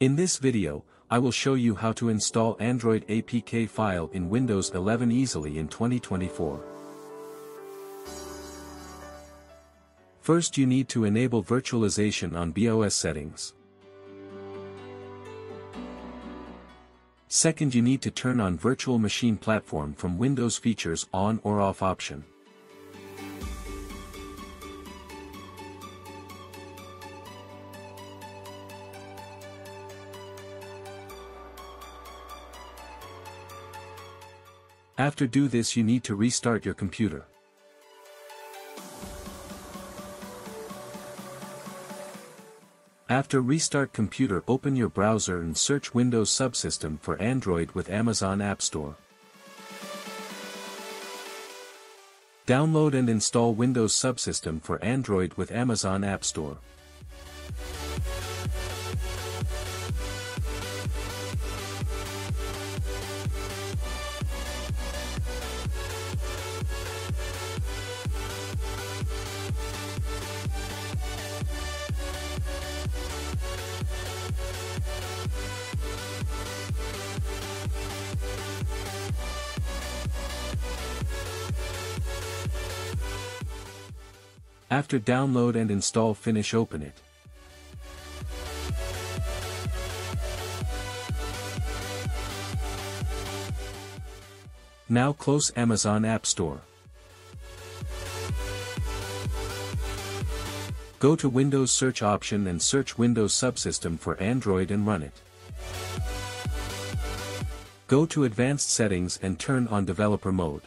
In this video, I will show you how to install Android APK file in Windows 11 easily in 2024. First you need to enable virtualization on BIOS settings. Second you need to turn on virtual machine platform from Windows features on or off option. After do this you need to restart your computer. After restart computer open your browser and search Windows Subsystem for Android with Amazon App Store. Download and install Windows Subsystem for Android with Amazon App Store. After download and install finish open it. Now close Amazon App Store. Go to Windows search option and search Windows Subsystem for Android and run it. Go to Advanced Settings and turn on Developer Mode.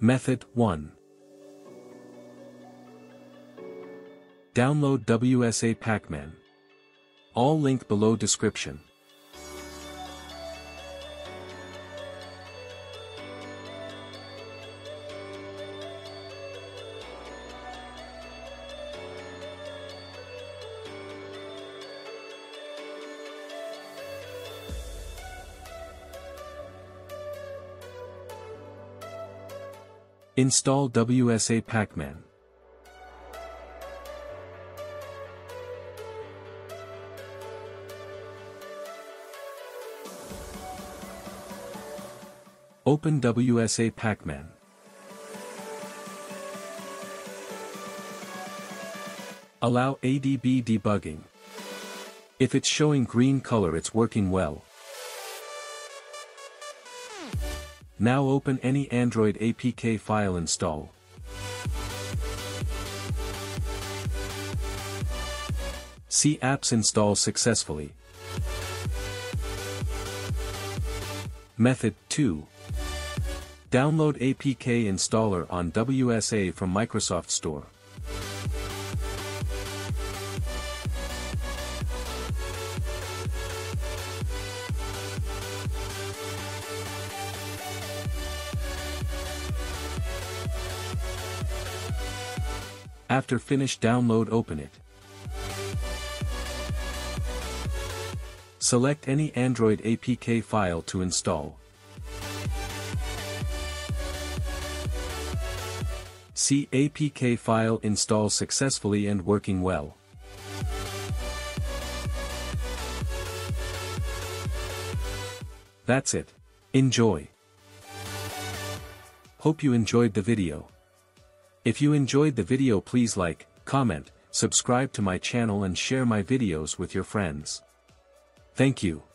Method 1 Download WSA Pacman. All link below description. Install WSA Pacman. Open WSA Pacman. Allow ADB debugging. If it's showing green color it's working well. Now open any Android APK file install. See apps install successfully. Method 2. Download APK installer on WSA from Microsoft Store. After finish download open it. Select any Android APK file to install. See APK file install successfully and working well. That's it. Enjoy. Hope you enjoyed the video. If you enjoyed the video please like, comment, subscribe to my channel and share my videos with your friends. Thank you.